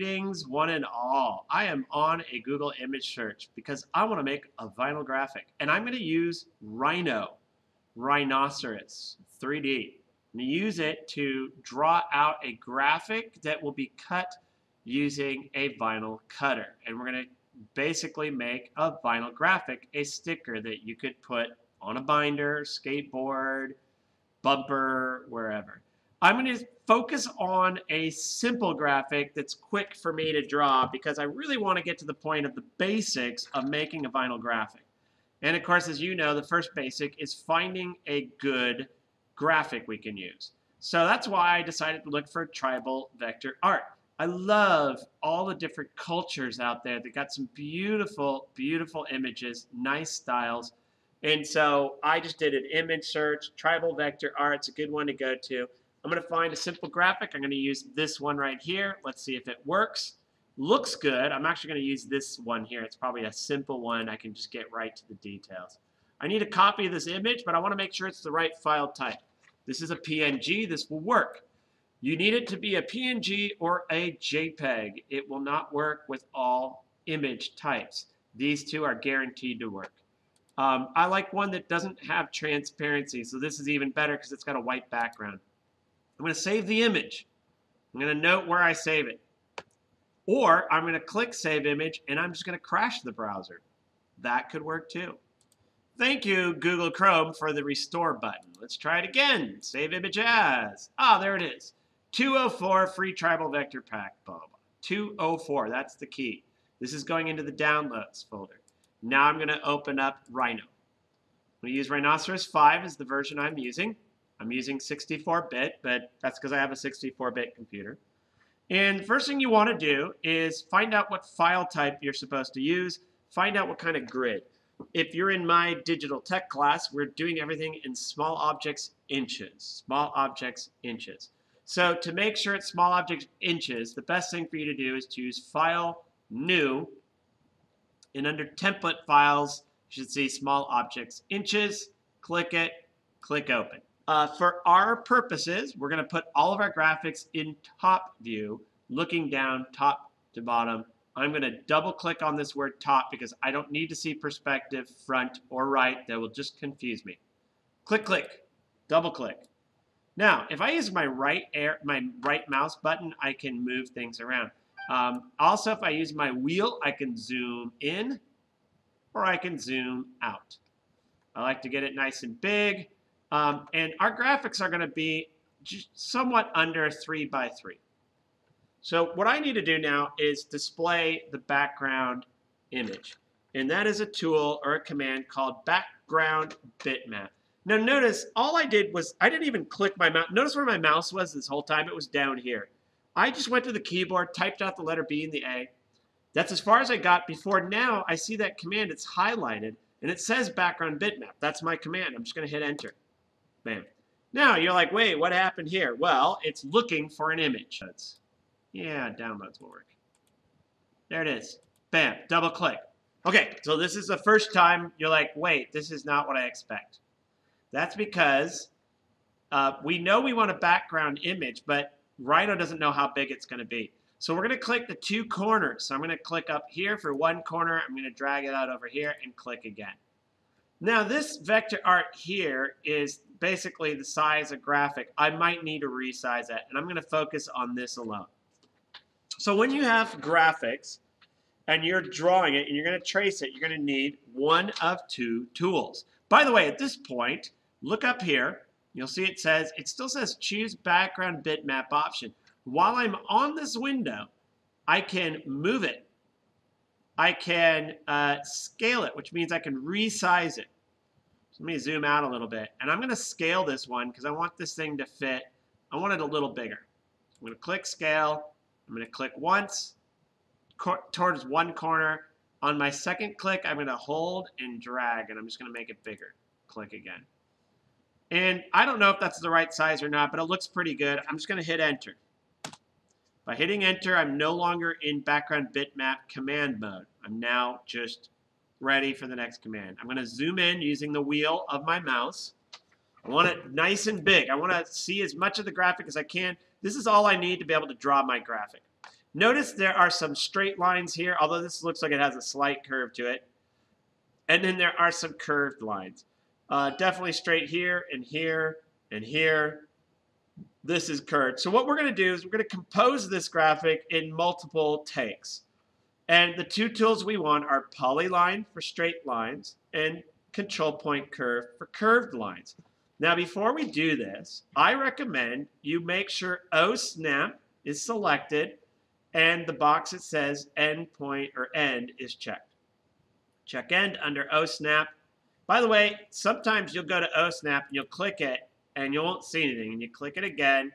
greetings one and all. I am on a Google image search because I want to make a vinyl graphic. And I'm going to use Rhino, Rhinoceros 3D. I'm going to use it to draw out a graphic that will be cut using a vinyl cutter. And we're going to basically make a vinyl graphic, a sticker that you could put on a binder, skateboard, bumper, wherever. I'm going to focus on a simple graphic that's quick for me to draw because I really want to get to the point of the basics of making a vinyl graphic. And of course, as you know, the first basic is finding a good graphic we can use. So that's why I decided to look for tribal vector art. I love all the different cultures out there that got some beautiful, beautiful images, nice styles. And so I just did an image search. Tribal vector art's a good one to go to. I'm going to find a simple graphic. I'm going to use this one right here. Let's see if it works. Looks good. I'm actually going to use this one here. It's probably a simple one. I can just get right to the details. I need a copy of this image, but I want to make sure it's the right file type. This is a PNG. This will work. You need it to be a PNG or a JPEG. It will not work with all image types. These two are guaranteed to work. Um, I like one that doesn't have transparency, so this is even better because it's got a white background. I'm going to save the image. I'm going to note where I save it. Or I'm going to click Save Image, and I'm just going to crash the browser. That could work too. Thank you, Google Chrome, for the Restore button. Let's try it again. Save image as. Ah, there it is. 204 Free Tribal Vector Pack. Blah, 204, that's the key. This is going into the Downloads folder. Now I'm going to open up Rhino. I'm going to use Rhinoceros 5 as the version I'm using. I'm using 64-bit, but that's because I have a 64-bit computer. And first thing you want to do is find out what file type you're supposed to use, find out what kind of grid. If you're in my digital tech class, we're doing everything in small objects inches, small objects inches. So to make sure it's small objects inches, the best thing for you to do is to use File, New, and under Template Files, you should see Small Objects Inches. Click it, click Open. Uh, for our purposes, we're going to put all of our graphics in top view, looking down top to bottom. I'm going to double click on this word top because I don't need to see perspective, front, or right. That will just confuse me. Click, click, double click. Now, if I use my right air, my right mouse button, I can move things around. Um, also, if I use my wheel, I can zoom in or I can zoom out. I like to get it nice and big. Um, and our graphics are going to be somewhat under 3 by 3. So what I need to do now is display the background image. And that is a tool or a command called background bitmap. Now notice, all I did was, I didn't even click my mouse. Notice where my mouse was this whole time? It was down here. I just went to the keyboard, typed out the letter B and the A. That's as far as I got before now I see that command, it's highlighted, and it says background bitmap. That's my command. I'm just going to hit enter. Bam. Now you're like, wait, what happened here? Well, it's looking for an image. That's, yeah, downloads will work. There it is. Bam, double click. Okay, so this is the first time you're like, wait, this is not what I expect. That's because uh, we know we want a background image, but Rhino doesn't know how big it's going to be. So we're going to click the two corners. So I'm going to click up here for one corner. I'm going to drag it out over here and click again. Now this vector art here is basically the size of graphic. I might need to resize that, and I'm going to focus on this alone. So when you have graphics and you're drawing it and you're going to trace it, you're going to need one of two tools. By the way, at this point, look up here. You'll see it says, it still says choose background bitmap option. While I'm on this window, I can move it. I can uh, scale it, which means I can resize it. So let me zoom out a little bit. And I'm going to scale this one because I want this thing to fit. I want it a little bigger. I'm going to click scale. I'm going to click once towards one corner. On my second click, I'm going to hold and drag, and I'm just going to make it bigger. Click again. And I don't know if that's the right size or not, but it looks pretty good. I'm just going to hit enter. By hitting enter, I'm no longer in background bitmap command mode. I'm now just ready for the next command. I'm going to zoom in using the wheel of my mouse. I want it nice and big. I want to see as much of the graphic as I can. This is all I need to be able to draw my graphic. Notice there are some straight lines here, although this looks like it has a slight curve to it. And then there are some curved lines. Uh, definitely straight here and here and here. This is curved. So what we're going to do is we're going to compose this graphic in multiple takes. And the two tools we want are polyline for straight lines and control point curve for curved lines. Now before we do this, I recommend you make sure OSNAP is selected and the box that says end point or end is checked. Check end under OSNAP. By the way, sometimes you'll go to OSNAP and you'll click it and you won't see anything. And you click it again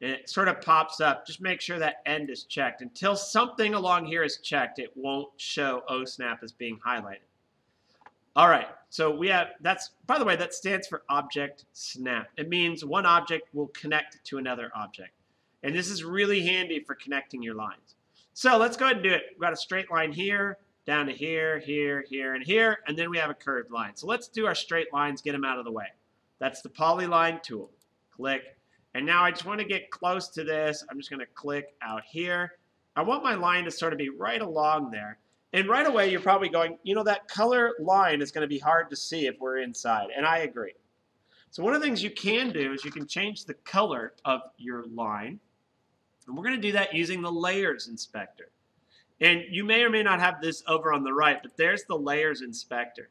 and it sort of pops up. Just make sure that end is checked. Until something along here is checked, it won't show OSNAP as being highlighted. All right, so we have, that's, by the way, that stands for object snap. It means one object will connect to another object. And this is really handy for connecting your lines. So let's go ahead and do it. We've got a straight line here, down to here, here, here, and here, and then we have a curved line. So let's do our straight lines, get them out of the way. That's the polyline tool. Click. And now I just want to get close to this. I'm just going to click out here. I want my line to sort of be right along there. And right away, you're probably going, you know, that color line is going to be hard to see if we're inside. And I agree. So one of the things you can do is you can change the color of your line. And we're going to do that using the Layers Inspector. And you may or may not have this over on the right, but there's the Layers Inspector.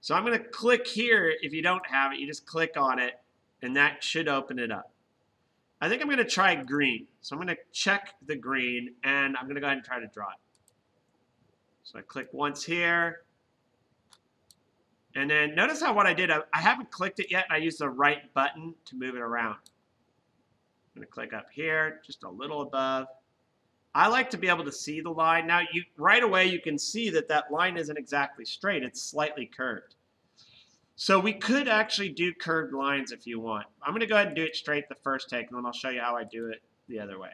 So I'm going to click here. If you don't have it, you just click on it, and that should open it up. I think I'm going to try green. So I'm going to check the green, and I'm going to go ahead and try to draw it. So I click once here. And then notice how what I did, I, I haven't clicked it yet, I used the right button to move it around. I'm going to click up here, just a little above. I like to be able to see the line. Now, you right away, you can see that that line isn't exactly straight. It's slightly curved. So we could actually do curved lines if you want. I'm going to go ahead and do it straight the first take, and then I'll show you how I do it the other way.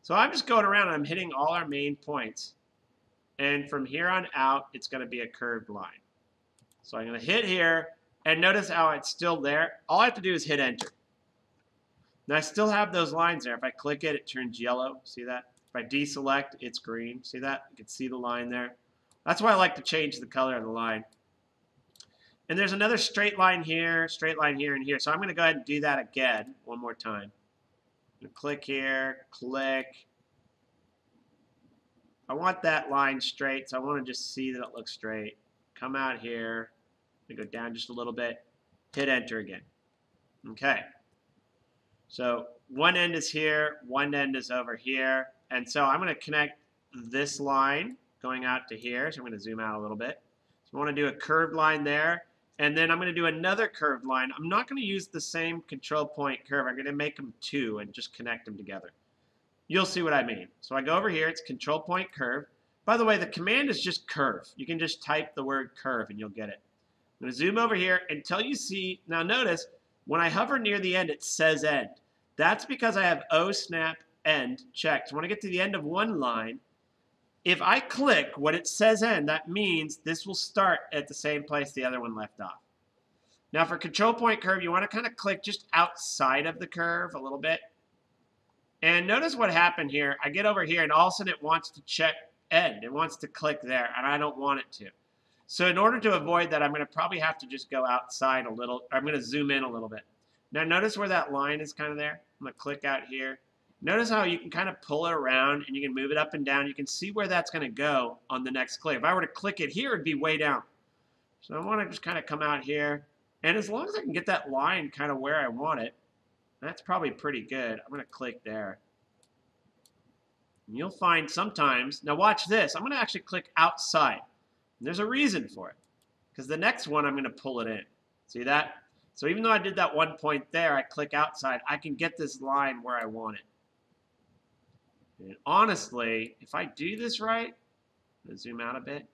So I'm just going around and I'm hitting all our main points. And from here on out, it's going to be a curved line. So I'm going to hit here, and notice how it's still there. All I have to do is hit enter. Now I still have those lines there. If I click it, it turns yellow. See that? If I deselect, it's green. See that? You can see the line there. That's why I like to change the color of the line. And there's another straight line here, straight line here, and here. So I'm going to go ahead and do that again one more time. click here, click. I want that line straight, so I want to just see that it looks straight. Come out here. go down just a little bit. Hit enter again. Okay. So one end is here, one end is over here. And so I'm going to connect this line going out to here. So I'm going to zoom out a little bit. So I want to do a curved line there. And then I'm going to do another curved line. I'm not going to use the same control point curve. I'm going to make them two and just connect them together. You'll see what I mean. So I go over here. It's control point curve. By the way, the command is just curve. You can just type the word curve and you'll get it. I'm going to zoom over here until you see. Now notice, when I hover near the end, it says end. That's because I have OSNAP end checked. When I get to the end of one line, if I click what it says end, that means this will start at the same place the other one left off. Now for control point curve, you want to kind of click just outside of the curve a little bit. And notice what happened here. I get over here and all of a sudden it wants to check end. It wants to click there and I don't want it to. So in order to avoid that, I'm going to probably have to just go outside a little. I'm going to zoom in a little bit. Now notice where that line is kind of there. I'm going to click out here. Notice how you can kind of pull it around and you can move it up and down. You can see where that's going to go on the next click. If I were to click it here, it'd be way down. So I want to just kind of come out here. And as long as I can get that line kind of where I want it, that's probably pretty good. I'm going to click there. And you'll find sometimes, now watch this. I'm going to actually click outside. And there's a reason for it. Because the next one, I'm going to pull it in. See that? So even though I did that one point there, I click outside, I can get this line where I want it. And honestly, if I do this right, zoom out a bit.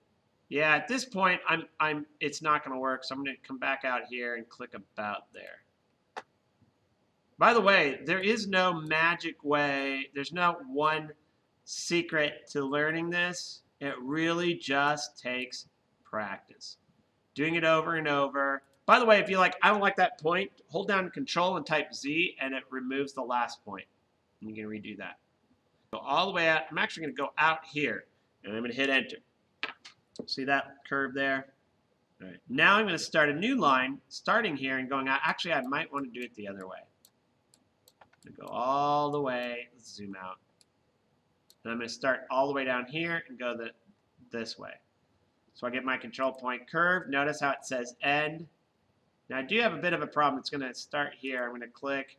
Yeah, at this point, I'm, I'm, it's not going to work, so I'm going to come back out here and click about there. By the way, there is no magic way, there's no one secret to learning this. It really just takes practice. Doing it over and over, by the way, if you like, I don't like that point, hold down control and type Z and it removes the last point. And you can redo that. Go all the way out. I'm actually going to go out here, and I'm going to hit enter. See that curve there? All right. Now I'm going to start a new line, starting here and going out. Actually, I might want to do it the other way. Go all the way, zoom out. And I'm going to start all the way down here and go the, this way. So I get my control point curve. Notice how it says end. Now I do have a bit of a problem. It's going to start here. I'm going to click.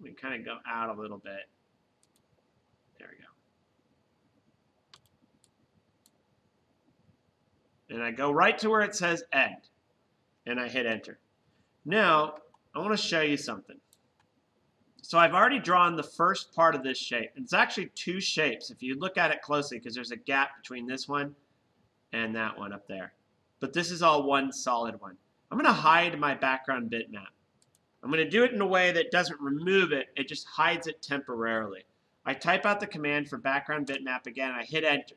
We kind of go out a little bit. There we go. And I go right to where it says end. And I hit enter. Now, I want to show you something. So I've already drawn the first part of this shape. It's actually two shapes if you look at it closely because there's a gap between this one and that one up there. But this is all one solid one. I'm going to hide my background bitmap. I'm going to do it in a way that doesn't remove it, it just hides it temporarily. I type out the command for background bitmap again, I hit enter.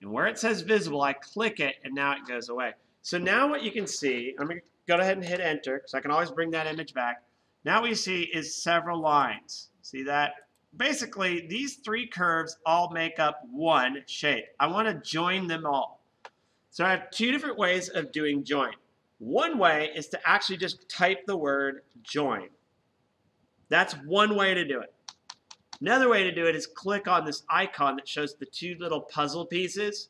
And where it says visible, I click it, and now it goes away. So now what you can see, I'm going to go ahead and hit enter, because I can always bring that image back. Now what you see is several lines. See that? Basically, these three curves all make up one shape. I want to join them all. So I have two different ways of doing join. One way is to actually just type the word join. That's one way to do it. Another way to do it is click on this icon that shows the two little puzzle pieces,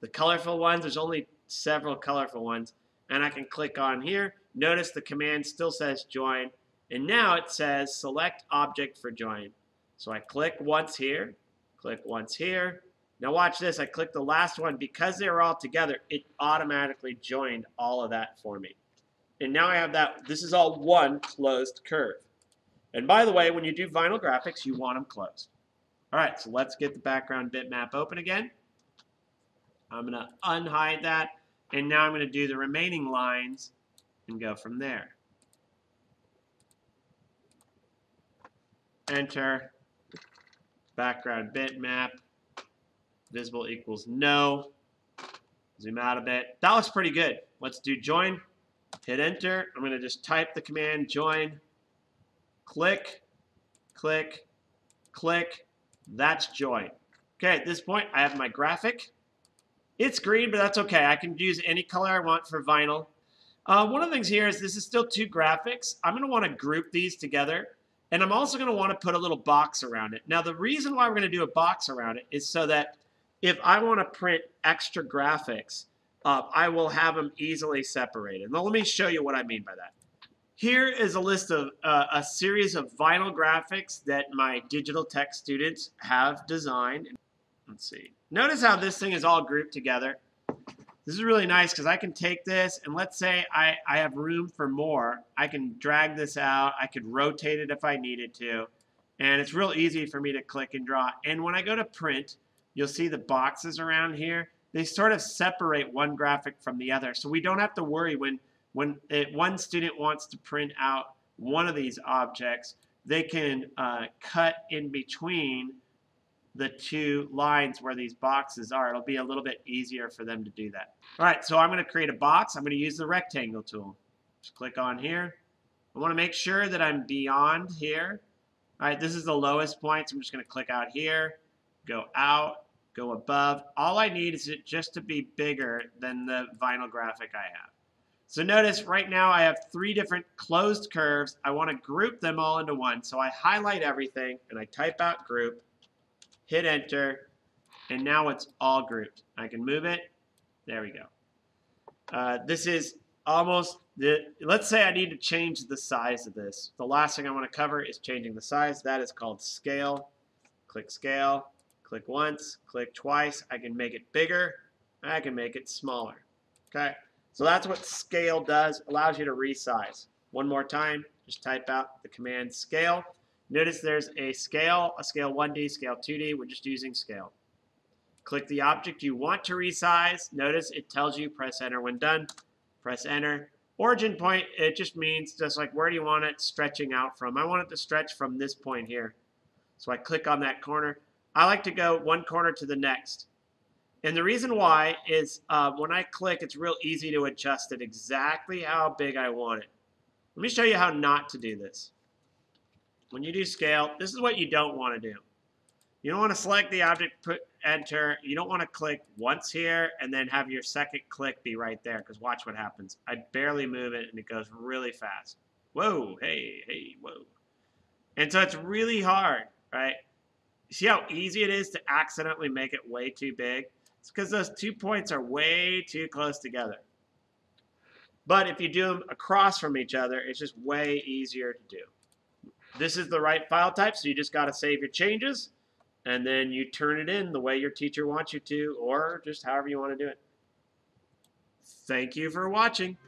the colorful ones. There's only several colorful ones. And I can click on here. Notice the command still says join. And now it says select object for join. So I click once here, click once here, now watch this. I clicked the last one. Because they were all together, it automatically joined all of that for me. And now I have that. This is all one closed curve. And by the way, when you do vinyl graphics, you want them closed. All right, so let's get the background bitmap open again. I'm going to unhide that. And now I'm going to do the remaining lines and go from there. Enter. Background bitmap visible equals no. Zoom out a bit. That looks pretty good. Let's do join. Hit enter. I'm going to just type the command join. Click, click, click. That's join. Okay, at this point, I have my graphic. It's green, but that's okay. I can use any color I want for vinyl. Uh, one of the things here is this is still two graphics. I'm going to want to group these together. And I'm also going to want to put a little box around it. Now, the reason why we're going to do a box around it is so that if I want to print extra graphics, uh, I will have them easily separated. Now let me show you what I mean by that. Here is a list of uh, a series of vinyl graphics that my digital tech students have designed. Let's see. Notice how this thing is all grouped together. This is really nice because I can take this and let's say I, I have room for more. I can drag this out. I could rotate it if I needed to. And it's real easy for me to click and draw. And when I go to print, you'll see the boxes around here. They sort of separate one graphic from the other. So we don't have to worry when, when it, one student wants to print out one of these objects, they can uh, cut in between the two lines where these boxes are. It'll be a little bit easier for them to do that. All right, so I'm going to create a box. I'm going to use the rectangle tool. Just click on here. I want to make sure that I'm beyond here. All right, this is the lowest point, so I'm just going to click out here, go out, go above. All I need is it just to be bigger than the vinyl graphic I have. So notice right now I have three different closed curves. I want to group them all into one. So I highlight everything and I type out group, hit enter, and now it's all grouped. I can move it. There we go. Uh, this is almost, the, let's say I need to change the size of this. The last thing I want to cover is changing the size. That is called scale. Click scale. Click once, click twice. I can make it bigger. I can make it smaller. Okay, so that's what scale does. Allows you to resize. One more time, just type out the command scale. Notice there's a scale, a scale 1D, scale 2D. We're just using scale. Click the object you want to resize. Notice it tells you press enter when done. Press enter. Origin point, it just means just like where do you want it stretching out from. I want it to stretch from this point here. So I click on that corner. I like to go one corner to the next. And the reason why is uh, when I click, it's real easy to adjust it exactly how big I want it. Let me show you how not to do this. When you do scale, this is what you don't want to do. You don't want to select the object, put enter. You don't want to click once here and then have your second click be right there because watch what happens. I barely move it and it goes really fast. Whoa, hey, hey, whoa. And so it's really hard, right? See how easy it is to accidentally make it way too big? It's because those two points are way too close together. But if you do them across from each other, it's just way easier to do. This is the right file type, so you just got to save your changes and then you turn it in the way your teacher wants you to, or just however you want to do it. Thank you for watching.